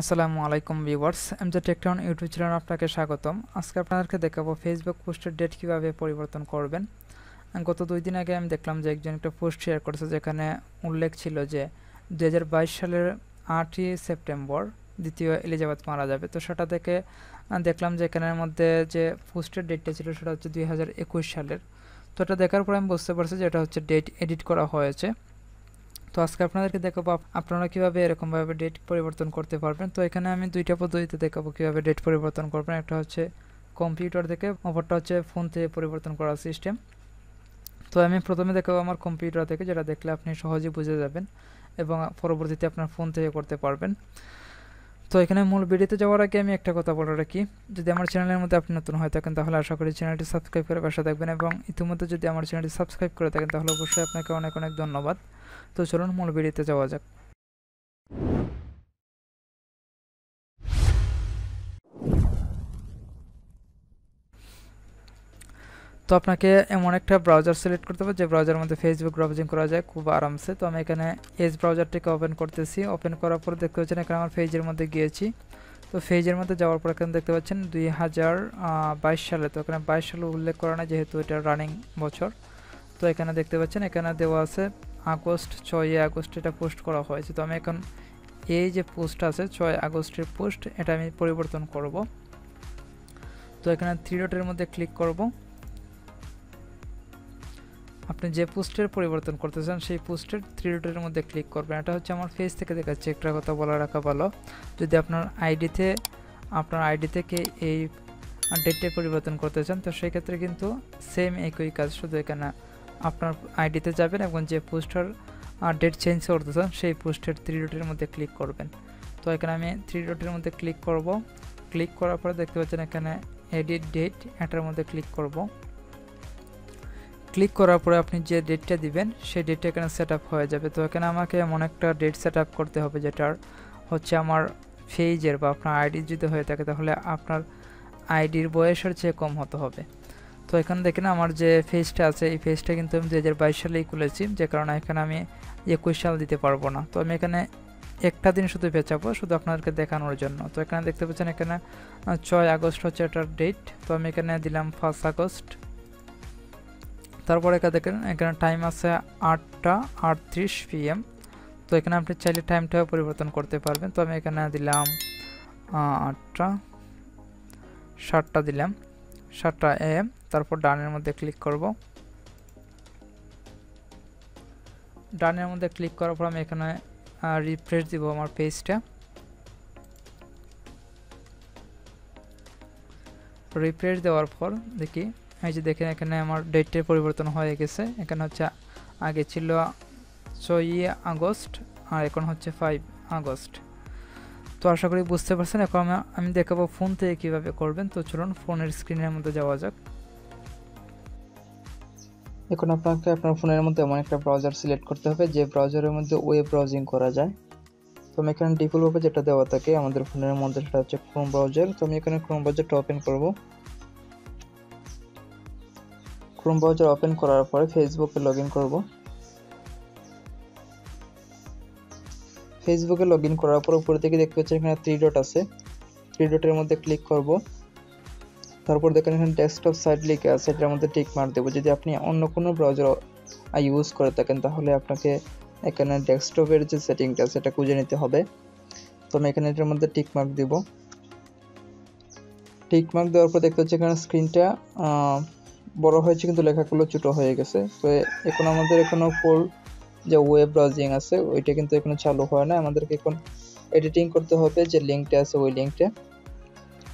আসসালামু আলাইকুম viewers, MJ TechTown YouTube channel আপনাকে স্বাগতম। আজকে আপনাদেরকে দেখাবো ফেসবুক পোস্টের ডেট কীভাবে পরিবর্তন করবেন। গত দুই দিন আগে আমি দেখলাম যে একজন একটা পোস্ট শেয়ার করেছে যেখানে উল্লেখ ছিল যে দু হাজার বাইশ সালের আটই সেপ্টেম্বর দ্বিতীয় এলিজাবেথ মারা যাবে। তো সেটা দেখে দেখলাম যে এখানের মধ্যে যে পোস্টের ডেটটা ছিল সেটা হচ্ছে দুই হাজার একুশ সালের। তো এটা দেখার পর আমি বুঝতে পারছি যে এটা হচ্ছে ডেট এডিট করা হয়েছে। তো আজকে আপনাদেরকে দেখাবো আপনারা কীভাবে এরকমভাবে ডেট পরিবর্তন করতে পারবেন। তো এখানে আমি দুইটা পদ্ধতিতে দেখাবো কীভাবে ডেট পরিবর্তন করবেন। একটা হচ্ছে কম্পিউটার থেকে, অপরটা হচ্ছে ফোন থেকে পরিবর্তন করার সিস্টেম তো আমি প্রথমে দেখাবো আমার কম্পিউটার থেকে, যেটা দেখলে আপনি সহজে বুঝে যাবেন এবং পরবর্তীতে আপনার ফোন থেকে করতে পারবেন। তো এখানে মূল ভিডিওতে যাওয়ার আগে আমি একটা কথা বলে রাখি। যদি আমার চ্যানেলের মধ্যে আপনি নতুন হয়ে থাকেন, তাহলে আশা করি চ্যানেলটি সাবস্ক্রাইব করে পাশে থাকবেন এবং ইতিমধ্যে যদি আমার চ্যানেলটি সাবস্ক্রাইব করে থাকেন, তাহলে অবশ্যই আপনাকে অনেক অনেক ধন্যবাদ। তো চলুন মূল ভিডিওতে যাওয়া যাক। তো আপনাকে এমন একটা ব্রাউজার সিলেক্ট করতে হবে, যে ব্রাউজারের মধ্যে ফেসবুক ব্রাউজিং করা যায় খুব আরামসে। তো আমি এখানে এজ ব্রাউজারটিকে ওপেন করতেছি। ওপেন করার পর দেখতে পাচ্ছেন এখানে আমার ফেজের মধ্যে গিয়েছি। তো ফেজের মধ্যে যাওয়ার পর এখানে দেখতে পাচ্ছেন দুই হাজার বাইশ সালে। তো এখানে বাইশ সালে উল্লেখ করা না যেহেতু এটা রানিং বছর। তো এখানে দেখতে পাচ্ছেন, এখানে দেওয়া আছে আগস্ট, ছয়ই আগস্ট এটা পোস্ট করা হয়েছে তো আমি এখন এই যে পোস্ট আছে, ছয় আগস্টের পোস্ট এটা আমি পরিবর্তন করব। তো এখানে থ্রি ডটের মধ্যে ক্লিক করব। আপনি যে পোস্টের পরিবর্তন করতে চান, সেই পোস্টের থ্রি ডটের মধ্যে ক্লিক করবেন। এটা হচ্ছে আমার ফেস থেকে দেখাচ্ছে, একটা কথা বলা, রাখা ভালো। যদি আপনার আইডিতে আপনার আইডি থেকে এই ডেটে পরিবর্তন করতে চান, তো সেক্ষেত্রে কিন্তু সেম একই কাজ শুধু এখানে আপনার আইডিতে যাবেন এবং যে পোস্টার ডেট চেঞ্জ করতে চান সেই পোস্টের থ্রি ডটের মধ্যে ক্লিক করবেন। তো এখানে আমি থ্রি ডটের মধ্যে ক্লিক করব। ক্লিক করার পরে দেখতে পাচ্ছেন এখানে এডিট ডেট এটার মধ্যে ক্লিক করব। ক্লিক করার পরে আপনি যে ডেটটা দিবেন, সেই ডেটটা এখানে সেট হয়ে যাবে। তো এখানে আমাকে এমন একটা ডেট সেট করতে হবে, যেটার হচ্ছে আমার ফেজের বা আপনার আইডি যদি হয়ে থাকে, তাহলে আপনার আইডির বয়সের চেয়ে কম হতে হবে। তো এখানে দেখেন আমার যে ফেজটা আছে, এই ফেজটা কিন্তু আমি দু হাজার বাইশ সালেই খুলেছি। যে কারণে এখানে আমি একুশ সাল দিতে পারব না। তো আমি এখানে একটা দিন শুধু বেচাবো, শুধু আপনাদেরকে দেখানোর জন্য। তো এখানে দেখতে পাচ্ছেন এখানে ছয় আগস্ট হচ্ছে এটার ডেট তো আমি এখানে দিলাম ফার্স্ট আগস্ট। তারপর এখানে দেখেন, এখানে টাইম আছে আটটা আটত্রিশ পিএম তো এখানে আপনি চাইলে টাইমটাও পরিবর্তন করতে পারবেন। তো আমি এখানে দিলাম আটটা, সাতটা দিলাম, সাতটা এম তারপর ডানের মধ্যে ক্লিক করব। ডানের মধ্যে ক্লিক করার পর আমি এখানে রিফ্রেশ দিব আমার পেজটা রিফ্রেশ দেওয়ার পর দেখি, এই যে দেখেন এখানে আমার ডেটের পরিবর্তন হয়ে গেছে। এখানে হচ্ছে আগে ছিল ছয়ই আগস্ট আর এখন হচ্ছে ফাইভ আগস্ট। তো আশা করি বুঝতে পারছেন, এখন আমি দেখাবো ফোন থেকে কীভাবে করবেন। তো চলুন ফোনের স্ক্রিনের মধ্যে যাওয়া যাক। এখন আপনাকে আপনার ফোনের মধ্যে এমন একটা ব্রাউজার সিলেক্ট করতে হবে, যে ব্রাউজারের মধ্যে ওয়েব ব্রাউজিং করা যায়। তো আমি এখানে ডিফল্টভাবে যেটা দেওয়া থাকে, আমাদের ফোনের মধ্যে সেটা হচ্ছে ক্রোম ব্রাউজার তো আমি এখানে ক্রোম ব্রাউজারটা ওপেন করব। ক্রোম ব্রাউজার ওপেন করার পরে ফেসবুকে লগ ইন করব। ফেসবুকে লগ ইন করার পর উপরে থেকে দেখতে পাচ্ছেন এখানে থ্রি ডট আছে। থ্রি ডটের মধ্যে ক্লিক করব। তারপর দেখেন এখানে ডেস্কটপ সাইট লিখে আছে, এটার মধ্যে টিক মার দেবো। যদি আপনি অন্য কোনো ব্রাউজার ইউজ করে থাকেন, তাহলে আপনাকে এখানে ডেস্কটপের যে সেটিংটা সেটা খুঁজে নিতে হবে। তো আমি এখানে এটার মধ্যে টিক মার্ক দিব। টিক মার্ক দেওয়ার পর দেখতে পাচ্ছি এখানে স্ক্রিনটা বড় হয়েছে, কিন্তু লেখাগুলো ছোট হয়ে গেছে। তো এখন আমাদের এখনও ফুল যে ওয়েব ব্রাউজিং আছে, ওইটা কিন্তু এখনও চালু হয় না। আমাদেরকে এখন এডিটিং করতে হবে যে লিঙ্কটা আছে, ওই লিঙ্কটা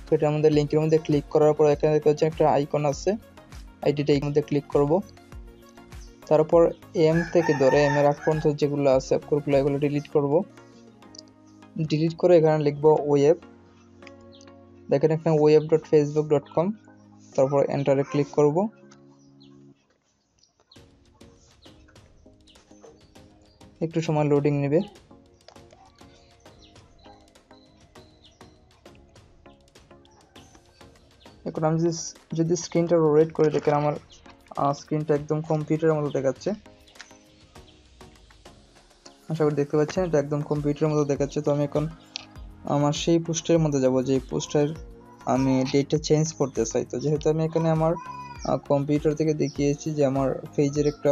তো এটা আমাদের লিঙ্কের মধ্যে ক্লিক করার পর এখানে দেখতে পাচ্ছি একটা আইকন আছে। আইডিটা এর মধ্যে ক্লিক করব। তারপর এম থেকে ধরে এম এর আগ যেগুলো আছে অক্ষরগুলো এগুলো ডিলিট করব। ডিলিট করে এখানে লিখব ওয়েব দেখেন এখানে web dot Facebook dot com তারপর এন্টারে ক্লিক করব। একটু সময় লোডিং নেবে। এখন আমি যদি স্ক্রিনটা রোটেট করে দেখেন আমার স্ক্রিনটা একদম কম্পিউটারের মতো দেখাচ্ছে। আশা করি দেখতে পাচ্ছেন, এটা একদম কম্পিউটারের মতো দেখাচ্ছে। তো আমি এখন আমার সেই পোস্টের মধ্যে যাব যে পোস্টের আমি ডেটটা চেঞ্জ করতে চাই। তো যেহেতু আমি এখানে আমার কম্পিউটার থেকে দেখিয়েছি যে আমার পেজের একটা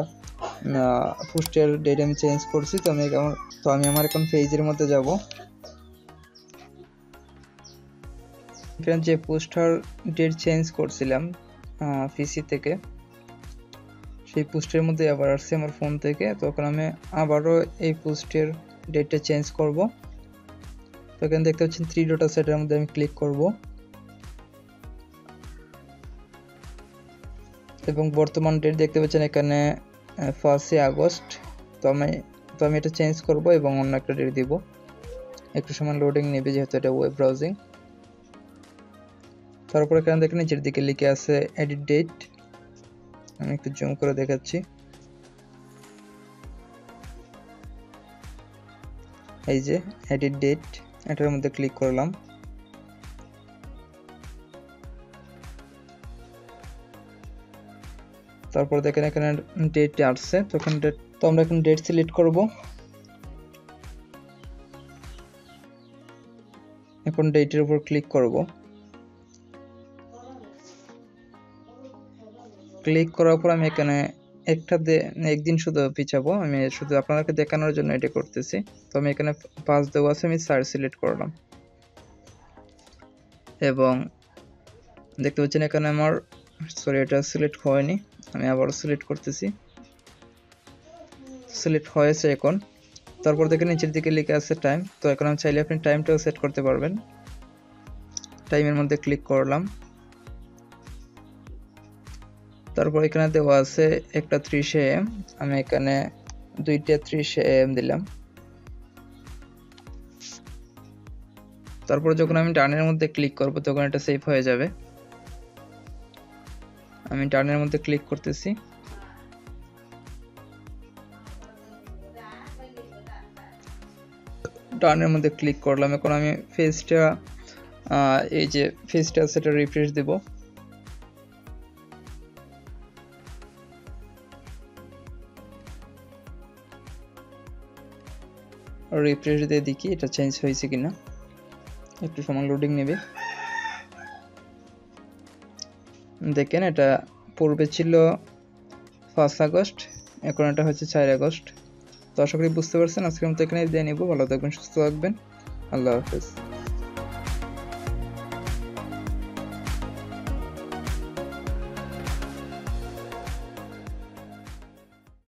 পোস্টের ডেট আমি চেঞ্জ করছি, তো আমি আমার, তো আমি আমার এখন পেজের মধ্যে যাব। এখানে যে পোস্টার ডেট চেঞ্জ করছিলাম পিসি থেকে। সেই পোস্টের মধ্যে আবার আসছে আমার ফোন থেকে, তখন আমি আবারও এই পোস্টের ডেটটা চেঞ্জ করব। তো এখানে দেখতে পাচ্ছেন থ্রি ডট এটার মধ্যে আমি ক্লিক করব। এবং বর্তমান ডেট দেখতে পাচ্ছেন এখানে ফার্স্টে আগস্ট। তো আমি তো আমি এটা চেঞ্জ করব এবং অন্য একটা ডেট দিব। একটু সময় লোডিং নেবে যেহেতু এটা ওয়েব ব্রাউজিং তারপর এখানে দেখেন নিচের দিকে লিখে আছে এডিট ডেট আমি একটু জুম করে দেখাচ্ছি। এই যে এডিট ডেট এটার মধ্যে ক্লিক করলাম। তারপর দেখেন এখানে ডেট আসছে। তো তখন ডেট তো আমরা এখন ডেট সিলেক্ট করব। এখন ডেটের উপর ক্লিক করব। ক্লিক করার পর আমি এখানে একটা একদিন শুধু পিছাবো। আমি শুধু আপনাদেরকে দেখানোর জন্য এটা করতেছি। তো আমি এখানে পাঁচ দেওয়া আছে, আমি সার সিলেক্ট করলাম। এবং দেখতে পাচ্ছেন এখানে আমার সরি এটা সিলেক্ট হয়নি। আমি আবার সিলেক্ট করতেছি। সিলেক্ট হয়েছে এখন। তারপর দেখে নিচের দিকে লিখে আছে টাইম তো এখন আমি চাইলে আপনি টাইমটাও সেট করতে পারবেন। টাইমের মধ্যে ক্লিক করলাম। তারপর এখানে দেওয়া আছে একটা ত্রিশে এম। আমি এখানে দুইটা ত্রিশে এম দিলাম। তারপর যখন আমি ডানের মধ্যে ক্লিক করব, তখন এটা সেভ হয়ে যাবে। আমি ডানের মধ্যে ক্লিক করতেছি। ডানের মধ্যে ক্লিক করলাম। এখন আমি ফেসটা এই যে ফেসটা সেটা রিফ্রেশ দেব। রিফ্রেশ দিয়ে দেখি এটা চেঞ্জ হয়েছে কিনা। একটু সময় লোডিং নেবে। দেখেন এটা পূর্বে ছিল ফার্স্ট আগস্ট, এখন এটা হচ্ছে চার আগস্ট। তো আশা করি বুঝতে পারছেন, আজকের মতো এখানে দিয়ে নেব। ভালো থাকবেন, সুস্থ থাকবেন। আল্লাহ হাফেজ।